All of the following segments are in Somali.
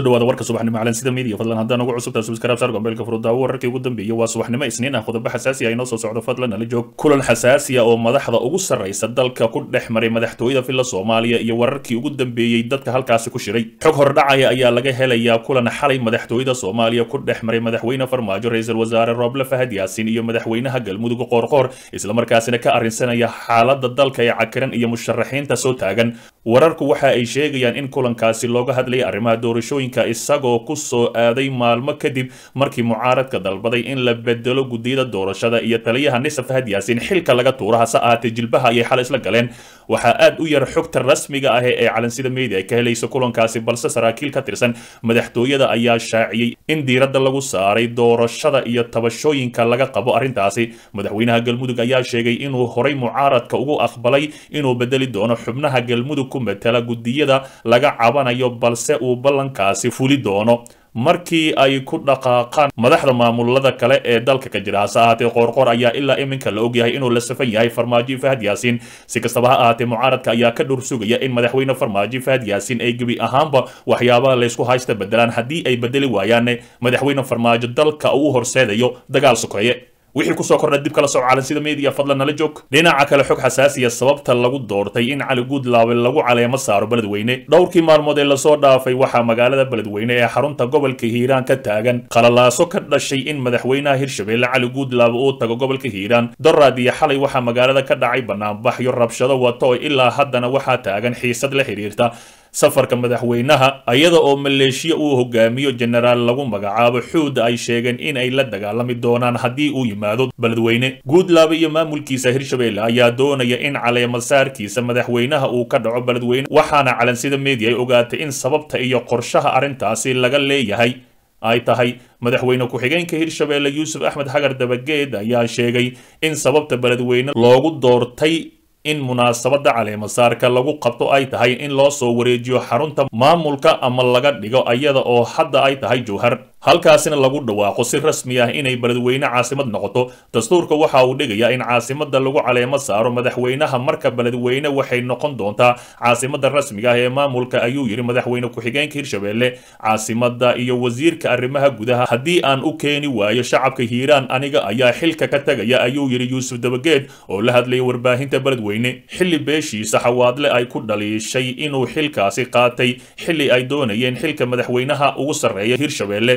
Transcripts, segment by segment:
ku soo dhawaada warka subaxnimo calen sida media. Fadlan haddaan ugu cusubtaa subscribe saar gombeelka wararkii ugu dambeeyay waa subaxnimo isniin ah. Qodobo xasaasi ah inoo soo socdo. Fadlan nala joog. Kulan xasaasi ah oo madaxda ugu sarraysa dalka ku dhex maray madaxtooyada filla soomaaliya iyo wararkii ugu dambeeyey dadka halkaasi ku shiray. Xog hordhacaya ayaa laga helayaa kulan xalay madaxtooyada soomaaliya ku dhex maray madaxweyne farmaajo ra'iisul wasaare rooble fahad yaasin iyo madaxweynaha galmudug qoorqoor. Islamarkaasina ka arrinsanaya xaalada dalka ee cakiran iyo musharaxiinta soo taagan wararku waxa ay sheegayaan in kulankaasi looga hadlayay arrimaha doorashooyinka isagoo ku soo aaday maalmo kadib markii mucaaradka dalbaday in la bedelo guddiyada doorashada iyo taliyaha nisa fahad yaasin. Xilka laga tuura hase ahaatee jilbaha ayay xal isla galeen. Waxaa aad u yar xogta rasmiga ah ee calansida media ay ka helayso kulankaasi balse saraakiil ka tirsan madaxtooyada ayaa shaaciyey in diiradda lagu saaray doorashada iyo tabashooyinka laga qabo arrintaasi. Madaxweynaha galmudug ayaa sheegay inuu horay mucaaradka ugu aqbalay inuu bedeli doono xubnaha galmudug ku matala guddiyada laga cabanayo balse uu ballankaasi fuli doono. Markii ay ku dhaqaaqaan madaxda maamulada kale ee dalka ka jira hase ahaatee qoorqoor ayaa ilaa iminka la ogyahay inuu la safan yahay farmaajo fahad yaasiin si kastaba ha ahaatee mucaaradka ayaa ka dhur sugaya in madaxweyne farmaajo fahad yaasiin ay gebi ahaanba waxyaabaha laysku haysta bedelaan haddii ay bedeli waayaanne madaxweyne farmaajo dalka uu horseedayo dagaal sokeeye wixii ku soo kordha dib kala soco calansida media fadlan nala joog. Dhinaca kale xog xasaasiya sababta lagu doortay in cali guudlaawe lagu caleemo saaro beledweyne. Dhowrkii maalmood ee la soo dhaafay waxaa magaalada beledweyne ee xarunta gobolka hiiraan ka taagan. Qalalaaso ka dhashay in madaxweynaha hirshabeelle cali guudlaawe uu tago gobolka hiiraan. Doraad iyo xalay waxaa magaalada ka dhacay banaanbaxyo rabshado wato oo ilaa haddana waxaa taagan xiisad la xiriirta safarka madaxweynaha ayada oo maleeshiya uu hogaamiyo jenaraal lagu magacaabo xuuda ay sheegeen in ay la dagaalami doonaan haddii uu yimaado beledweyne. Guudlaabe iyo maamulkiisa hirshabeelle ayaa doonaya in caleemasaarkiisa madaxweynaha uu ka dhaco beledweyne waxaana calansida media ay ogaatay in sababta iyo qorshaha arrintaasi laga leeyahay ay tahay. Madaxweyne ku-xigeenka hirshabeelle yuusuf axmed xagar dabageed ayaa sheegay in sababta beledweyne loogu doortay in munaasabada caleemasaarka lagu qabto ay tahay in loo soo wareejiyo xarunta maamulka ama laga dhigo iyada oo hadda ay tahay jowhar halkaasina lagu dhawaaqo si rasmi ah inay beledweyne caasimad noqoto. Dastuurka waxa uu dhigayaa in caasimada lagu caleemo saaro madaxweynaha marka beledweyne waxay noqon doontaa caasimada rasmiga ah ee maamulka ayuu yidhi madaxweyne ku-xigeenka hirshabeelle caasimada iyo wasiirka arrimaha gudaha haddii aan u keeni waayo shacabka hiiraan aniga ayaa xilka ka tegaya ayuu yidhi yuusuf dabageed oo la hadlayay warbaahinta beledweyne. Xilli beeshiisa xawaadle ay ku dhaliishay inuu xilkaasi qaatay xilli ay doonayeen xilka madaxweynaha ugu sarreeya hirshabeelle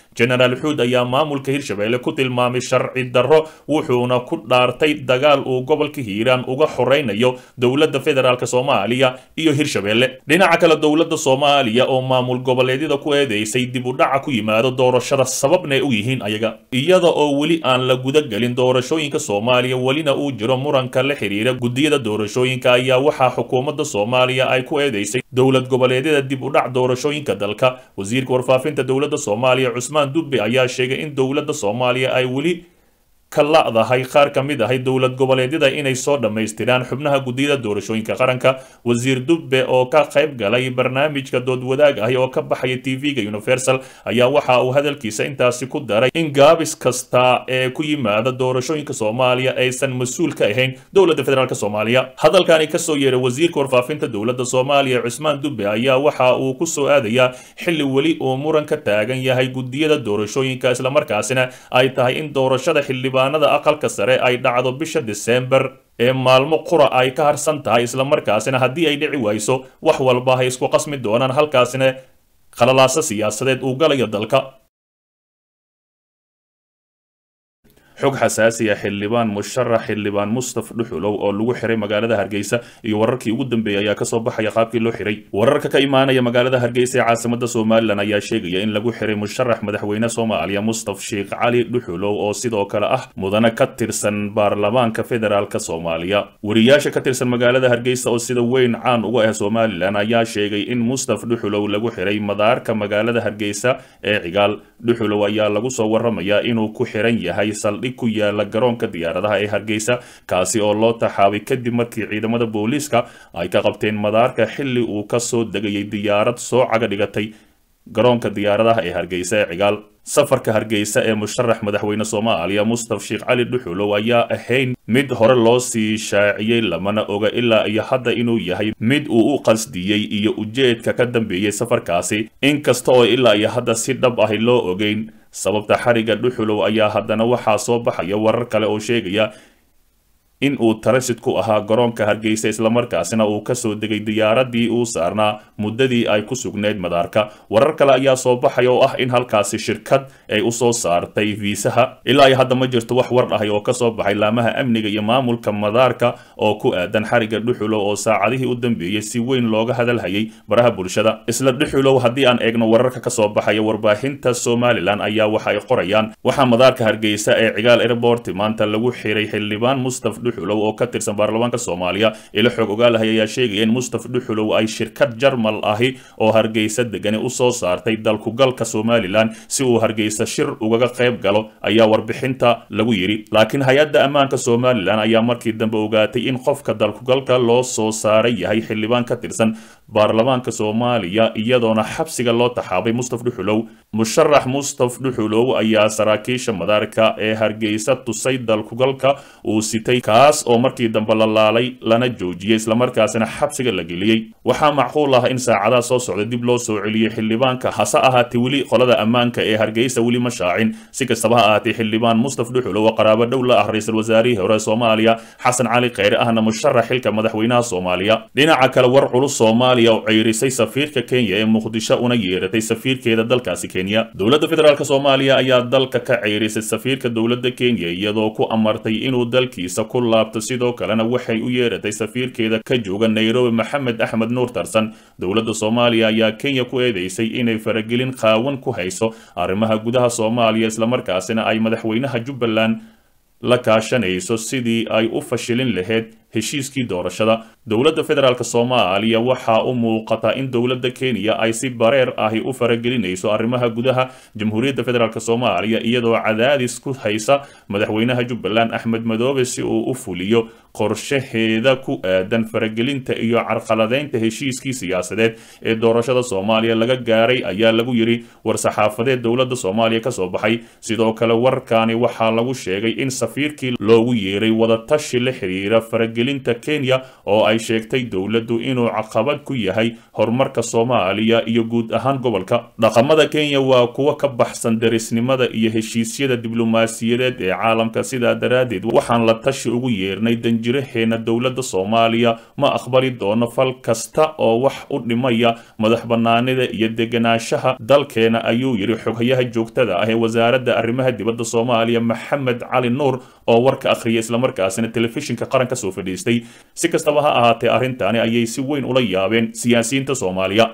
jenaraal xuud ayaa maamulka hirshabeelle ku tilmaamay sharci darro wuxuuna ku dhaartay dagaal uu gobolka hiiraan uga xoreynayo dowladda federaalk soomaaliya iyo hirshabeelle. Dhinaca kale dowladda soomaaliya oo maamul goboleedyada ku eedeysay dib u dhaca ku yimaado doorashada sababna u yihiin ayaga. Iyada oo weli aan la gudagelin doorashooyinka soomaaliya welina uu jiro muranka la xiriira guddiyada doorashooyinka ayaa waxaa xukuumadda soomaaliya ay ku eedeysay dowlad goboleedyada dib u dhac doorashooyinka dalka. Wasiirka warfaafinta dowladda soomaaliya cusmaan dubbe ayaa sheegay in dowladda soomaaliya ay weli ka la'dahay qaar ka mid ahay dowlad goboleedyada inay soo dhammaystiraan xubnaha guddiyada doorashooyinka qaranka. Wasiir dubbe oo ka qayb galay barnaamijka dood wadaag ahi oo ka baxaya tv-ga universal ayaa waxa uu hadalkiisa intaasi ku daray in gaabis kasta ee ku yimaada doorashooyinka soomaaliya aysan mas'uul ka ahayn dowladda federaalk soomaaliya. Hadalkani ka soo yeeray wasiirka warfaafinta dowladda soomaaliya cusmaan dubbe ayaa waxa uu ku soo aadayaa xilli weli uu muran ka taagan yahay guddiyada doorashooyinka islamarkaasina ay tahay in doorashada xildhibaan aqalka sare ay dhacdo bisha disembar ee maalmo qura ay ka harsan tahay islamarkaasina haddii ay dhici wayso wax walba hay isku qasmi doonaan halkaasina khalalaaso siyaasadeed uu galayo dalka xog xasaasiya xildhibaan musharax xildhibaan mustaf dhuxulow oo lagu xiray magaalada hargeysa iyo wararkii ugu dambeeyay ayaa ka soo baxaya qaabkii loo xiray. Wararka ka imaanaya magaalada hargeysa ee caasimada somalilan ayaa sheegaya in lagu xiray musharax madaxweyne soomaaliya mustaf sheekh cali dhuxulow oo sidoo kale ah mudane ka tirsan baarlamaanka federaalk soomaaliya. Wariyaasha ka tirsan magaalada hargeysa oo sida weyn caan uga ah somalilan ayaa sheegay in mustaf dhuxulow lagu xiray madaarka magaalada hargeysa ee cigaal. Dhuxulow ayaa lagu soo waramayaa inuu ku xiran yahay saldhig ku yaalla garoonka diyaaradaha ee hargeysa kaasi oo loo taxaabay kadib markii ciidamada booliiska ay ka qabteen madaarka xilli uu ka soo degayay diyaarad soo caga dhigatay garoonka diyaaradaha ee hargeysa ee cigaal. Safarka hargeysa ee musharax madaxweyne soomaaliya mustaf sheekh cali dhuxulow ayaa ahayn mid hore loo sii shaaciyey lamana oga ilaa iyo hadda inuu yahay mid uu u qasdiyey iyo ujeedka ka dambeeyey safarkaasi. Inkasta oo ilaa iyo hadda si dhab ahi loo ogeyn sababta xariga dhuxulow ayaa haddana waxaa soo baxaya warar kale oo sheegaya in uu tarasid ku ahaa garoonka hargeysa islamarkaasina uu ka soo degay diyaaradii uu saarnaa muddadii ay ku sugnayd madaarka. Warar kale ayaa soo baxaya oo ah in halkaasi shirkad ay u soo saartay viisaha. Ilaa iyo hadda ma jirto wax war ahay oo ka soo baxay laamaha amniga iyo maamulka madaarka oo ku aadan xariga dhuxulow oo saacadihii u dambeeyey si weyn looga hadalhayay baraha bulshada. Isla dhuxulow haddii aan eegno wararka ka soo baxaya warbaahinta somalilan ayaa waxa ay qorayaan. Waxaa madaarka hargeysa ee cigaal airport maanta lagu xiray xildhibaan mustaf dhuxulow oo ka tirsan baarlamaanka soomaaliya. Ilo xog ogaalahay ayaa sheegaya in mustaf dhuxulow ay shirkad jarmal ahi oo hargeysa degani u soo saartay dalkugalka somalilan. Si uu hargeysa shir ugaga qayb galo ayaa warbixinta lagu yidhi laakiin hay'adda ammaanka somalilan ayaa markii dambe ogaatay in qofka dalkugalka loo soo saaray yahay xildhibaan ka tirsan baarlamaanka soomaaliya iyadoona xabsiga loo taxaabay mustaf dhuxulow musharax mustaf dhuxulow ayaa saraakiisha madaarka ee hargeysa tusay dalkugalka uu sitay kaas oo markii dambe la laalay lana joojiyey islamarkaasina xabsiga la geliyey. Waxaa macquul ah in saacadaha soo socda dib loo soo celiyey xildhibaanka. Hase ahaatee weli qolada ammaanka ee hargeysa weli ma shaacin. Si kastaba ha ahaatee xildhibaan mustaf dhuxulow oo qaraabo dhow la ah ra'iisul wasaarihii hore soomaaliya xasan cali kheyre ahna musharax xilka madaxweynaha soomaaliya. Dhinaca kale war culus soomaaliya oo ceyrisay safiirka kenya ee muqdisho una yeeratay safiirkeeda dalkaasi kenya. Dowladda federaalk soomaaliya ayaa dalka ka ceyrisay safiirka dowladda kenya iyadoo ku amartay inuu dalkiisa ku laabto sidoo kalena waxay u yeeratay safiirkeeda ka jooga nairobi maxamed axmed nuur tarsan dowladda soomaaliya ayaa kenya ku eedeysay inay faragelin qaawan ku hayso arrimaha gudaha soomaaliya islamarkaasina ay madaxweynaha jubbaland la kaashanayso sidii ay u fashilin lahayd heshiiskii doorashada dowladda federaalk soomaaliya waxaa u muuqata in dowladda kenya ay si bareer ahi u faragelinayso arrimaha gudaha jamhuuriyadda federaalk soomaaliya iyadoo cadaadis ku haysa madaxweynaha jubbaland axmed madoobe si uu u fuliyo qorshaheeda ku aadan faragelinta iyo carqaladeynta heshiiskii siyaasadeed ee doorashada soomaaliya laga gaaray ayaa lagu yidhi war-saxaafadeed dowladda soomaaliya ka soo baxay. Sidoo kale warkaani waxaa lagu sheegay in safiirkii loogu yeeray wadatashi la xiriira faragelinta kenya oo ay sheegtay dowladdu inuu caqabad ku yahay horumarka soomaaliya iyo guud ahaan gobolka. Dhaqamada kenya waa kuwo ka baxsan derisnimada iyo heshiisyada diblomaasiyadeed ee caalamka sidaa daraaddeed waxaan la tashi ugu yeernay danjiraheena dowladda soomaaliya. Ma aqbali doono fal kasta oo wax u dhimaya madax banaanida iyo deganaanshaha dalkeena ayuu yidhi xoghayaha joogtada ah ee wasaaradda arrimaha dibadda soomaaliya maxamed cali nuur oo warka akhriya islamarkaasina telefishinka qaran ka soo fadhiistay si kastaba ha ahaatee arrintaani ayay si weyn ula yaabeen siyaasiyiinta soomaaliya